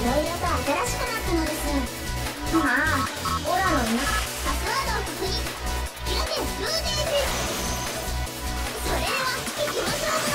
いろいろと新しくなったのですまあオラのいなパスワードを確認キュンですルーデンですそれでは行きましょう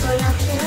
こと